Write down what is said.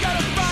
gotta fight.